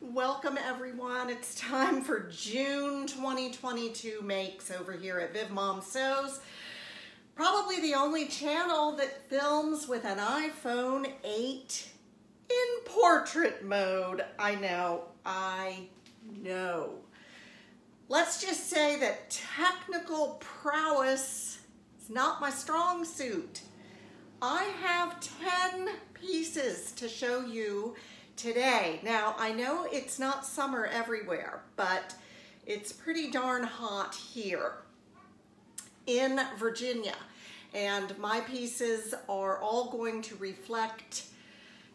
Welcome everyone. It's time for June 2022 makes over here at Vivmom Sews. Probably the only channel that films with an iPhone 8 in portrait mode. I know, I know. Let's just say that technical prowess is not my strong suit. I have 10 pieces to show you today. Now, I know it's not summer everywhere, but it's pretty darn hot here in Virginia. And my pieces are all going to reflect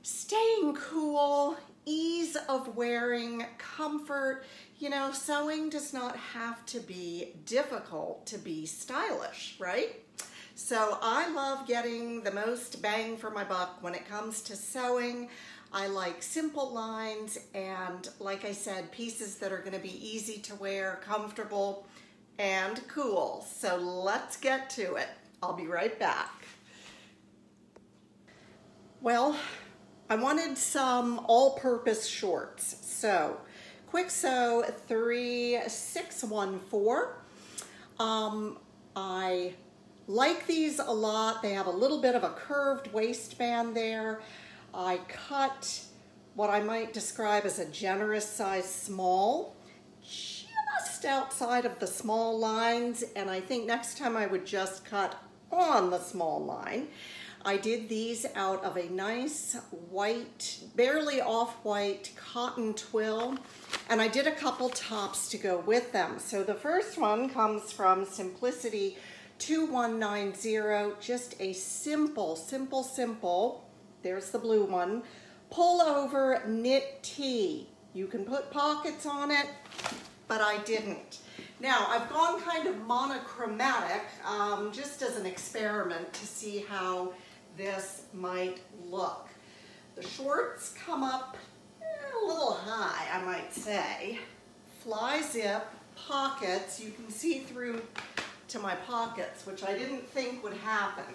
staying cool, ease of wearing, comfort. You know, sewing does not have to be difficult to be stylish, right? So I love getting the most bang for my buck when it comes to sewing. I like simple lines and like I said, pieces that are gonna be easy to wear, comfortable, and cool. So let's get to it. I'll be right back. Well, I wanted some all-purpose shorts. So, Kwik Sew 3614. Um, I like these a lot. They have a little bit of a curved waistband there. I cut what I might describe as a generous size small, just outside of the small lines, and I think next time I would just cut on the small line. I did these out of a nice white, barely off-white cotton twill, and I did a couple tops to go with them. So the first one comes from Simplicity 2190, just a simple, simple, simple, there's the blue one, pull over knit tee. You can put pockets on it, but I didn't. Now, I've gone kind of monochromatic, um, just as an experiment to see how this might look. The shorts come up a little high, I might say. Fly zip, pockets, you can see through to my pockets, which I didn't think would happen.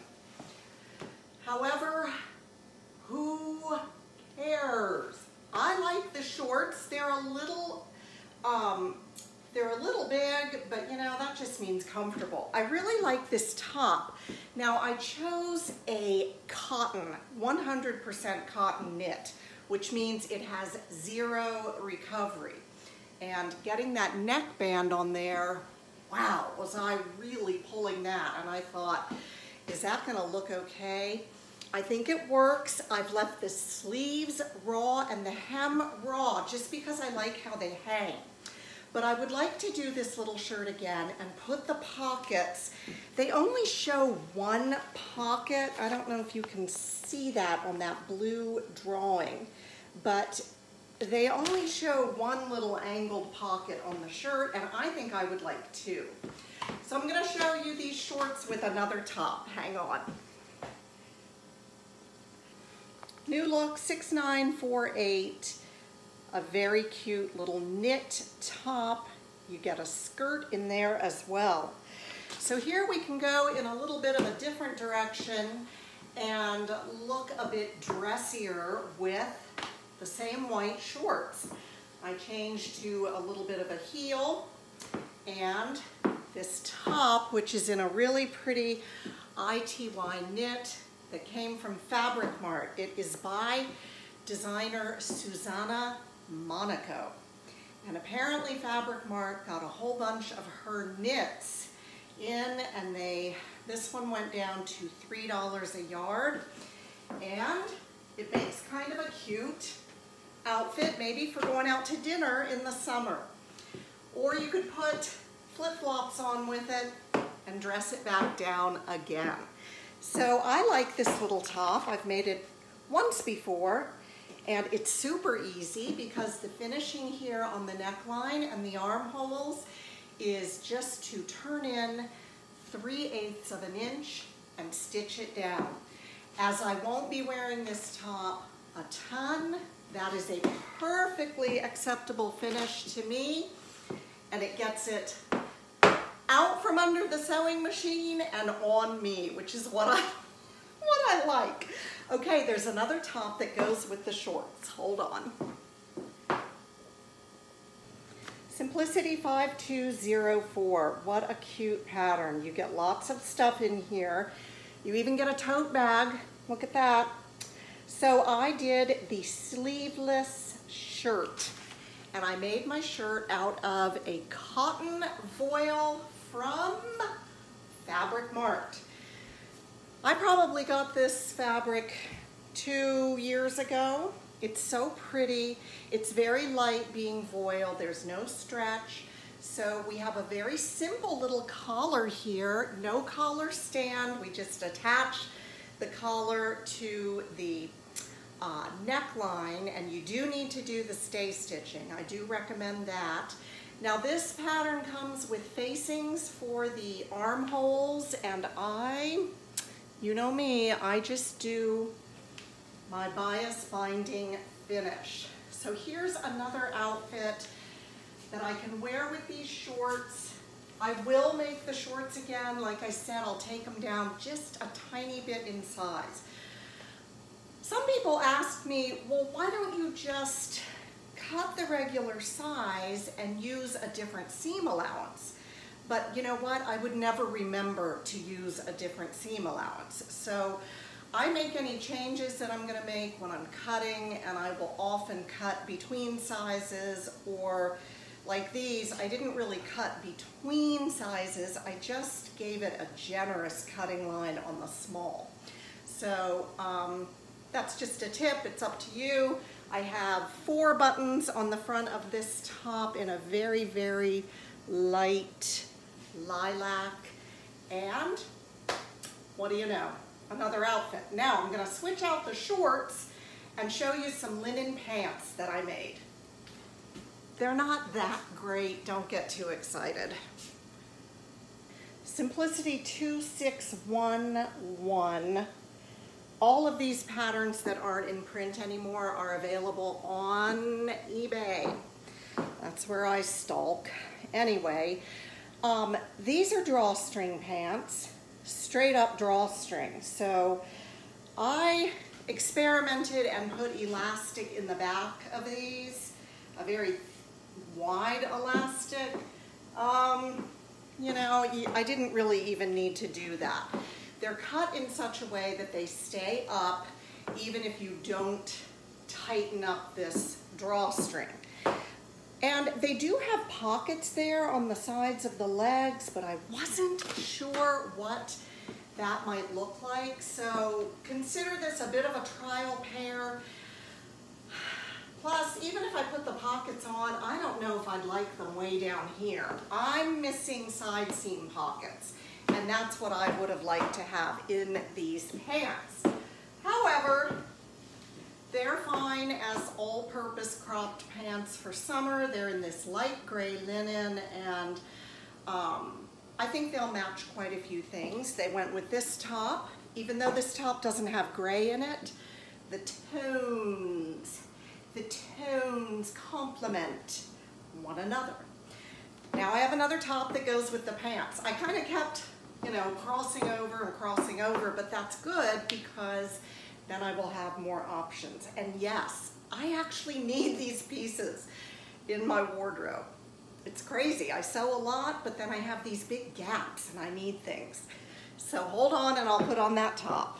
However, who cares? I like the shorts. They're a little, um, they're a little big, but you know, that just means comfortable. I really like this top. Now I chose a cotton, 100% cotton knit, which means it has zero recovery. And getting that neckband on there wow, was I really pulling that? And I thought, is that gonna look okay? I think it works. I've left the sleeves raw and the hem raw just because I like how they hang. But I would like to do this little shirt again and put the pockets. They only show one pocket. I don't know if you can see that on that blue drawing, but they only show one little angled pocket on the shirt, and I think I would like two. So I'm gonna show you these shorts with another top. Hang on. New look 6948, a very cute little knit top. You get a skirt in there as well. So here we can go in a little bit of a different direction and look a bit dressier with the same white shorts. I changed to a little bit of a heel and this top, which is in a really pretty ITY knit that came from Fabric Mart. It is by designer Susana Monaco. And apparently Fabric Mart got a whole bunch of her knits in and they, this one went down to $3 a yard. And it makes kind of a cute outfit, maybe for going out to dinner in the summer. Or you could put flip-flops on with it and dress it back down again. So I like this little top. I've made it once before and it's super easy because the finishing here on the neckline and the armholes is just to turn in 3 eighths of an inch and stitch it down. As I won't be wearing this top a ton, that is a perfectly acceptable finish to me, and it gets it out from under the sewing machine and on me, which is what I, what I like. Okay, there's another top that goes with the shorts. Hold on. Simplicity 5204. What a cute pattern. You get lots of stuff in here. You even get a tote bag. Look at that. So I did the sleeveless shirt. And I made my shirt out of a cotton voile from Fabric Mart. I probably got this fabric two years ago. It's so pretty. It's very light being voile. There's no stretch. So we have a very simple little collar here. No collar stand. We just attach the collar to the uh, neckline and you do need to do the stay stitching. I do recommend that. Now this pattern comes with facings for the armholes and I, you know me, I just do my bias binding finish. So here's another outfit that I can wear with these shorts. I will make the shorts again. Like I said, I'll take them down just a tiny bit in size. Some people ask me, well, why don't you just cut the regular size and use a different seam allowance? But you know what? I would never remember to use a different seam allowance. So I make any changes that I'm going to make when I'm cutting and I will often cut between sizes or like these, I didn't really cut between sizes. I just gave it a generous cutting line on the small. So um, that's just a tip. It's up to you. I have four buttons on the front of this top in a very, very light lilac. And what do you know? another outfit. Now I'm gonna switch out the shorts and show you some linen pants that I made. They're not that great, don't get too excited. Simplicity 2611. All of these patterns that aren't in print anymore are available on eBay. That's where I stalk. Anyway, um, these are drawstring pants straight up drawstring. So I experimented and put elastic in the back of these, a very wide elastic. Um, you know, I didn't really even need to do that. They're cut in such a way that they stay up even if you don't tighten up this drawstring. And they do have pockets there on the sides of the legs, but I wasn't sure what that might look like. So consider this a bit of a trial pair. Plus, even if I put the pockets on, I don't know if I'd like them way down here. I'm missing side seam pockets, and that's what I would have liked to have in these pants. However, they're fine as all-purpose cropped pants for summer. They're in this light gray linen and um, I think they'll match quite a few things. They went with this top, even though this top doesn't have gray in it, the tones, the tones complement one another. Now I have another top that goes with the pants. I kind of kept, you know, crossing over and crossing over, but that's good because then I will have more options. And yes, I actually need these pieces in my wardrobe. It's crazy. I sew a lot, but then I have these big gaps and I need things. So hold on and I'll put on that top.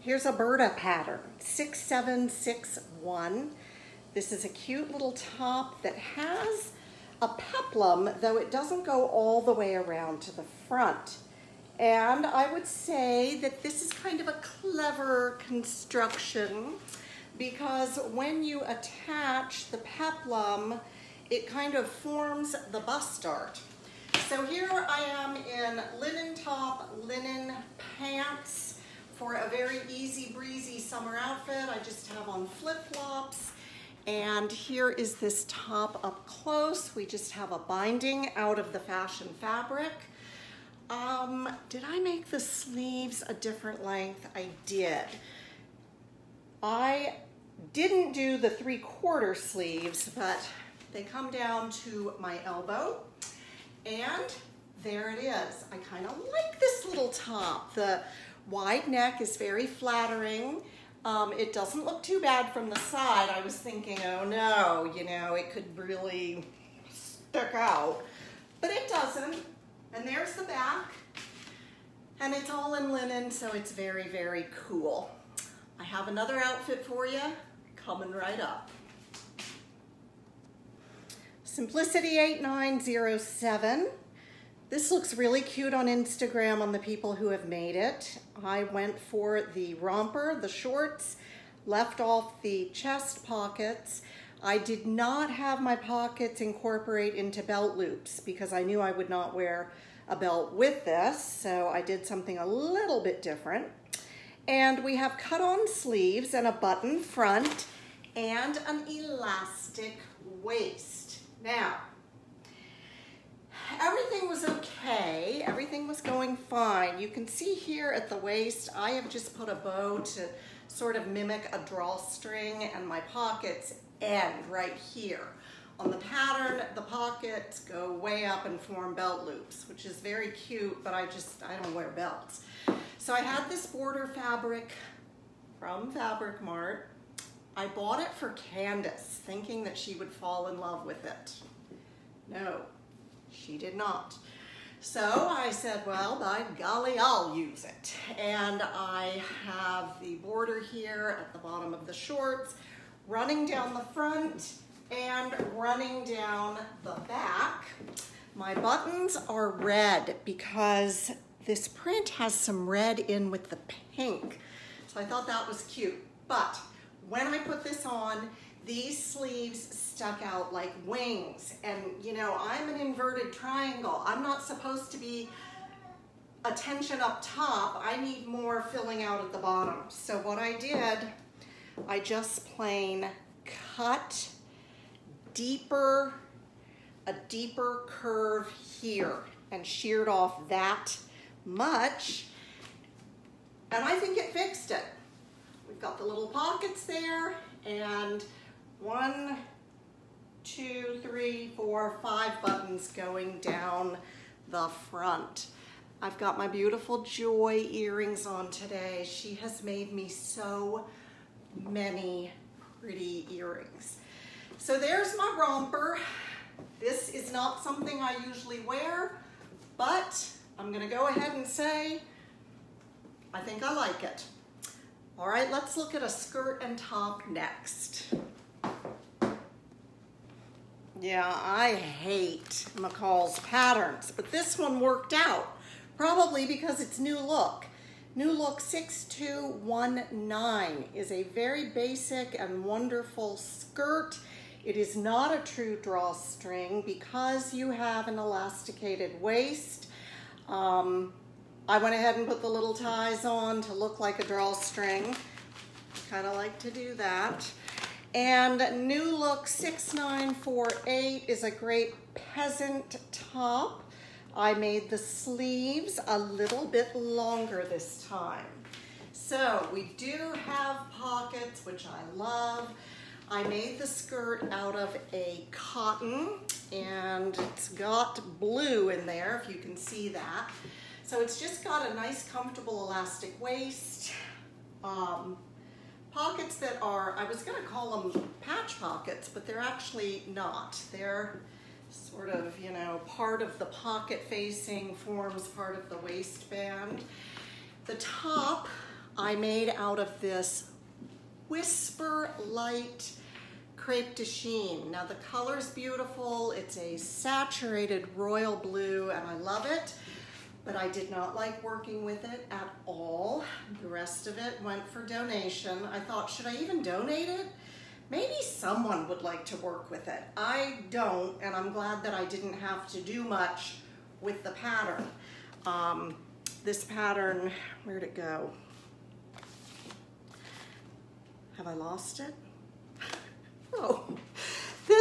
Here's a Burda pattern, 6761. This is a cute little top that has a peplum, though it doesn't go all the way around to the front. And I would say that this is kind of a clever construction because when you attach the peplum, it kind of forms the bust dart. So here I am in linen top, linen pants for a very easy breezy summer outfit. I just have on flip-flops. And here is this top up close. We just have a binding out of the fashion fabric. Um, did I make the sleeves a different length? I did. I didn't do the three quarter sleeves, but they come down to my elbow and there it is. I kind of like this little top. The wide neck is very flattering. Um, it doesn't look too bad from the side. I was thinking, oh no, you know, it could really stick out. But it doesn't. And there's the back. And it's all in linen, so it's very, very cool. I have another outfit for you coming right up. Simplicity 8907. This looks really cute on Instagram on the people who have made it. I went for the romper, the shorts, left off the chest pockets. I did not have my pockets incorporate into belt loops because I knew I would not wear a belt with this, so I did something a little bit different. And we have cut on sleeves and a button front and an elastic waist. Now, everything was okay. Everything was going fine. You can see here at the waist, I have just put a bow to sort of mimic a drawstring and my pockets end right here. On the pattern, the pockets go way up and form belt loops, which is very cute, but I just, I don't wear belts. So I had this border fabric from Fabric Mart. I bought it for Candace, thinking that she would fall in love with it. No, she did not. So I said, well, by golly, I'll use it. And I have the border here at the bottom of the shorts, running down the front, and running down the back. My buttons are red because this print has some red in with the pink. So I thought that was cute. But when I put this on, these sleeves stuck out like wings. And you know, I'm an inverted triangle. I'm not supposed to be attention up top. I need more filling out at the bottom. So what I did, I just plain cut deeper, a deeper curve here and sheared off that much. And I think it fixed it. We've got the little pockets there and one, two, three, four, five buttons going down the front. I've got my beautiful Joy earrings on today. She has made me so many pretty earrings. So there's my romper. This is not something I usually wear, but I'm gonna go ahead and say, I think I like it. All right, let's look at a skirt and top next. Yeah, I hate McCall's patterns, but this one worked out, probably because it's new look. New Look 6219 is a very basic and wonderful skirt. It is not a true drawstring because you have an elasticated waist. Um, I went ahead and put the little ties on to look like a drawstring. I kind of like to do that. And New Look 6948 is a great peasant top. I made the sleeves a little bit longer this time. So we do have pockets, which I love. I made the skirt out of a cotton and it's got blue in there, if you can see that. So it's just got a nice comfortable elastic waist. Um, pockets that are, I was gonna call them patch pockets, but they're actually not. They're sort of, you know, part of the pocket facing forms part of the waistband. The top I made out of this Whisper Light Crepe de Chine. Now the color's beautiful. It's a saturated royal blue and I love it, but I did not like working with it at all. The rest of it went for donation. I thought, should I even donate it? maybe someone would like to work with it. I don't, and I'm glad that I didn't have to do much with the pattern. Um, this pattern, where'd it go? Have I lost it? oh,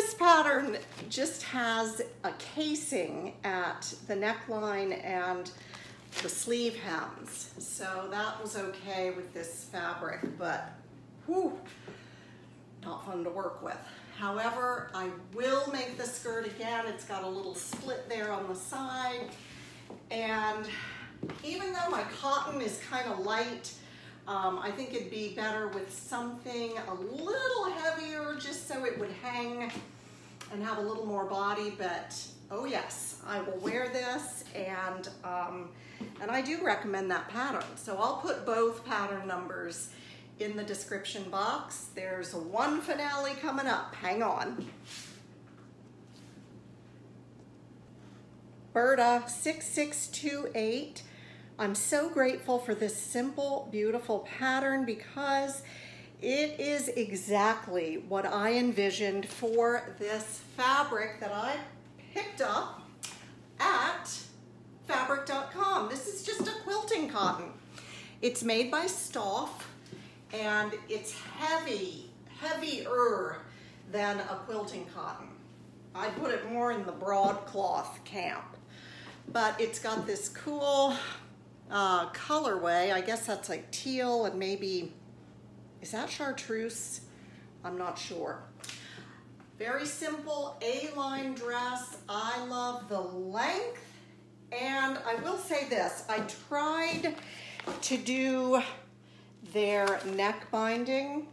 this pattern just has a casing at the neckline and the sleeve hems. So that was okay with this fabric, but whew, not fun to work with. However, I will make the skirt again. It's got a little split there on the side. And even though my cotton is kind of light, Um, I think it'd be better with something a little heavier just so it would hang and have a little more body, but oh yes, I will wear this and, um, and I do recommend that pattern. So I'll put both pattern numbers in the description box. There's one finale coming up, hang on. Burda 6628. I'm so grateful for this simple, beautiful pattern because it is exactly what I envisioned for this fabric that I picked up at fabric.com. This is just a quilting cotton. It's made by Stoff and it's heavy, heavier than a quilting cotton. I put it more in the broadcloth camp. But it's got this cool uh, colorway. I guess that's like teal and maybe, is that chartreuse? I'm not sure. Very simple A-line dress. I love the length. And I will say this, I tried to do their neck binding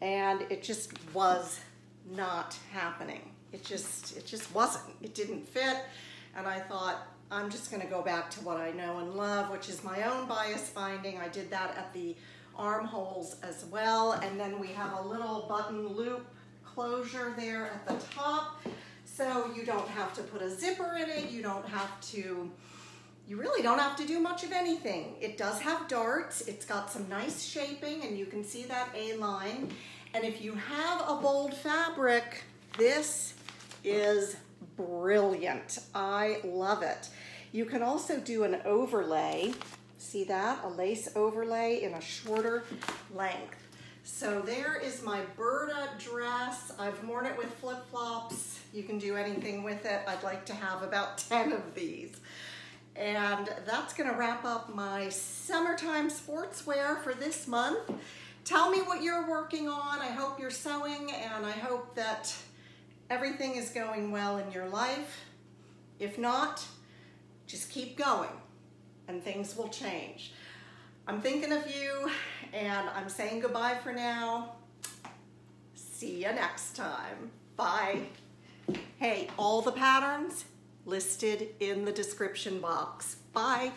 and it just was not happening. It just, it just wasn't. It didn't fit. And I thought, I'm just gonna go back to what I know and love, which is my own bias binding. I did that at the armholes as well. And then we have a little button loop closure there at the top. So you don't have to put a zipper in it. You don't have to, you really don't have to do much of anything. It does have darts. It's got some nice shaping and you can see that A-line. And if you have a bold fabric, this is brilliant. I love it. You can also do an overlay. See that? A lace overlay in a shorter length. So there is my Burda dress. I've worn it with flip-flops. You can do anything with it. I'd like to have about 10 of these. And that's gonna wrap up my summertime sportswear for this month. Tell me what you're working on. I hope you're sewing and I hope that everything is going well in your life. If not, just keep going and things will change. I'm thinking of you and I'm saying goodbye for now. See you next time. Bye. Hey, all the patterns listed in the description box. Bye.